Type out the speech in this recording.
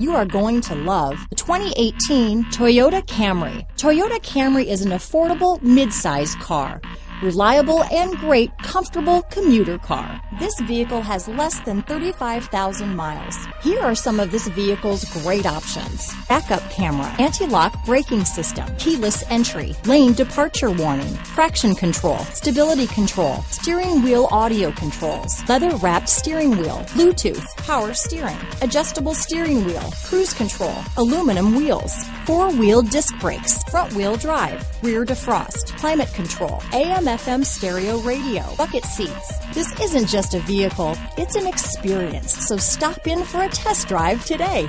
You are going to love the 2018 Toyota Camry. Toyota Camry is an affordable mid-size car reliable and great comfortable commuter car. This vehicle has less than 35,000 miles. Here are some of this vehicle's great options. Backup camera, anti-lock braking system, keyless entry, lane departure warning, traction control, stability control, steering wheel audio controls, leather wrapped steering wheel, Bluetooth, power steering, adjustable steering wheel, cruise control, aluminum wheels, four wheel disc brakes, front wheel drive, rear defrost, climate control, AM FM stereo radio, bucket seats. This isn't just a vehicle, it's an experience. So stop in for a test drive today.